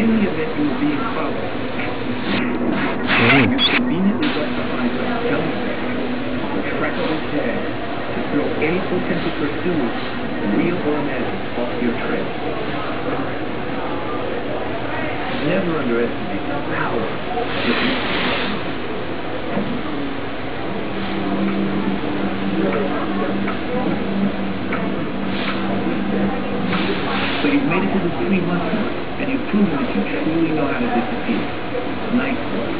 any of it, you will be exposed. Mm. You're conveniently justified by selling the trackable tag to throw any potential pursuers, real or imagined, off your trail. Never underestimate the power of So you've made it to the three-month and you've proven that you truly know how to disappear. Nice work.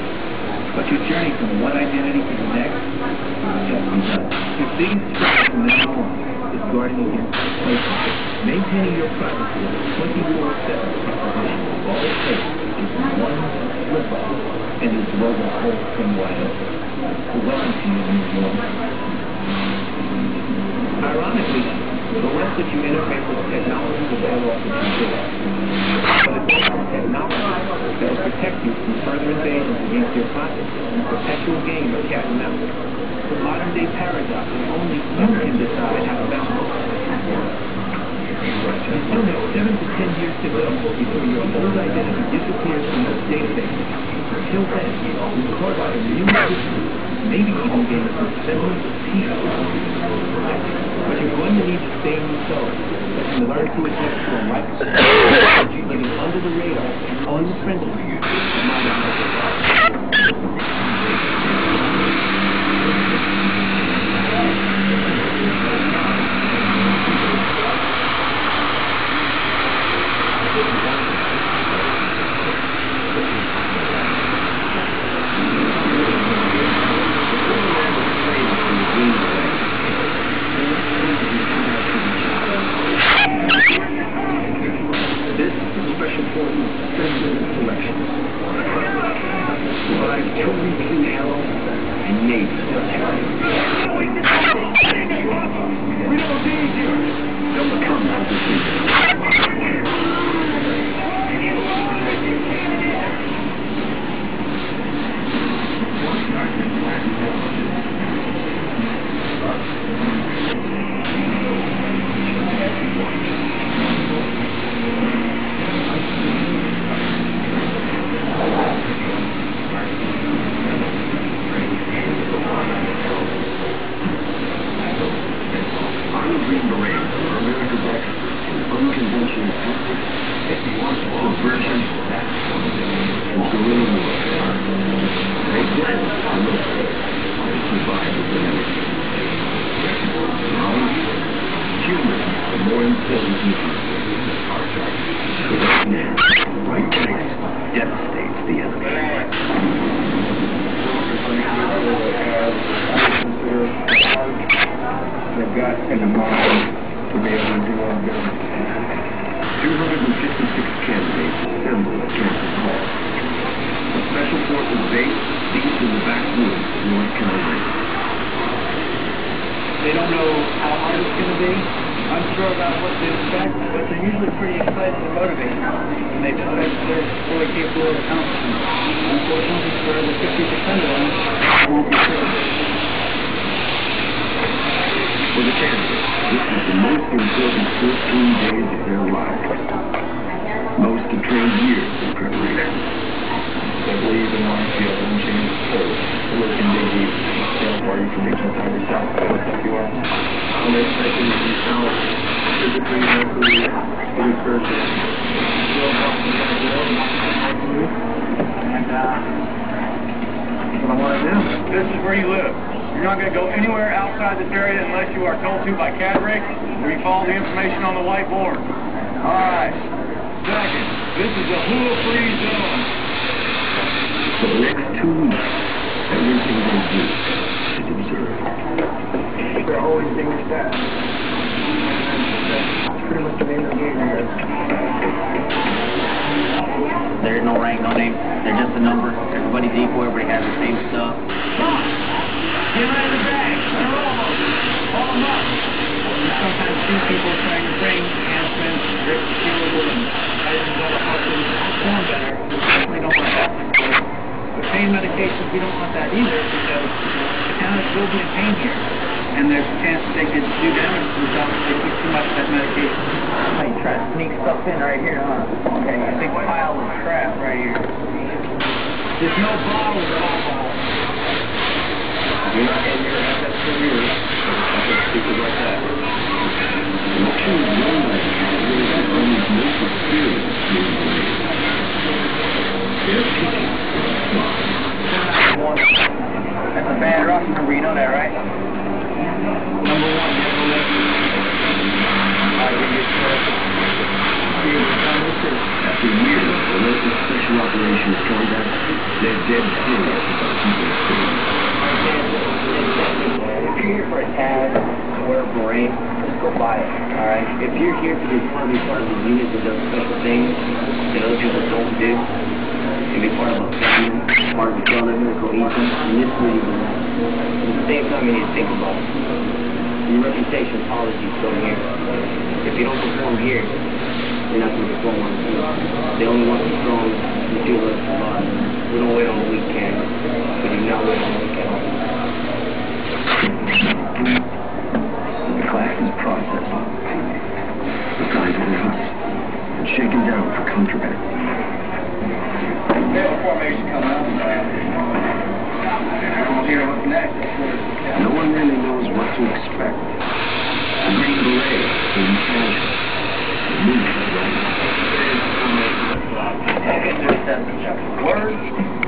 But your journey from one identity to the next is just begun. Your biggest struggle from now on is guarding against complacency. Maintaining your privacy is a 24-7 proposition. All it takes is one slip up, and this road will whole from wide open. Welcome to new world. Ironically, the less that you interface with technology, the better off that you feel. But it's also technology that will protect you from further invasions against your privacy and perpetual game of cat and mouse. The modern day paradox is only you can decide how to balance. You still have seven to ten years to go before your old identity disappears from those databases. Until then, you carve out a new maybe even gain a semblance of peace. But you're going to need to stay in soul, but learn to adapt to a life living under the radar, unfriendly to modern This is a special form of sensitive selection. Live truly blue arrow and navy We don't need you. They'll become our decision. I'm a Green Beret, America's expert in unconventional tactics, subversion, and guerrilla warfare. They blend the military and survive with the enemy. Knowledge, humor, are more important than Correct now, right place devastates the enemy. the gut and the mind to be able to do our business. 256 candidates assembled at Camp Mackall. A special forces base deep in the backwoods of North Carolina. They don't know how hard it's going to be, unsure about what to expect, but they're usually pretty excited and motivated. And they feel that they're fully capable of accomplishing it. Unfortunately, for the 50% of them, won't be true. For the candidates, this is the most important 14 days of their lives. Most have years in preparation. They believe in life, you have one chance to look and dig you some time yourself. What you are. I'm expecting to be sound physically, mentally, and. And, uh, what I want to do. This is where you live. You're not going to go anywhere outside this area unless you are told to by Cadrick or you follow the information on the whiteboard. All right. Second, this is a hula-free zone. For the next two weeks, everything they do is observed. They're always being stabbed. That's pretty much the name of the game here. There's no rank, no name. They're just a number. Everybody's equal. Everybody has the same stuff. Get right in the bag. They're. Call them up. Sometimes see people trying to bring enhancements, grip skills, and items that will help them perform better. We definitely don't want that. With pain medications, we don't want that either because the candidates will be in pain here. And there's a chance they could do damage to themselves if they too much of that medication. You try to sneak stuff in right here, huh? Okay, a big pile of crap right here. There's no bottles of alcohol. You're not getting your assets from yours. That's what people like that. choose one way, there is always most experience in the way. They're picky, smart, That's a rush number, you know that, right? Number one. After years of special operations combat, they're dead serious about keeping it safe. You're here for a tag or a go buy it, alright? If you're here because you want to be part of the unit that does special things that other people don't do, and be part of a family, part of a brotherhood, cohesion, and this is you belong. At the same time, you need to think about it. Your reputation policies go here. If you don't perform here, you're not going to perform on the. They only want the strong, the fearless, the lost. We don't wait on the weekend. We do not wait on the weekend. No one really knows what to expect. The Green Beret in. The movement. Word.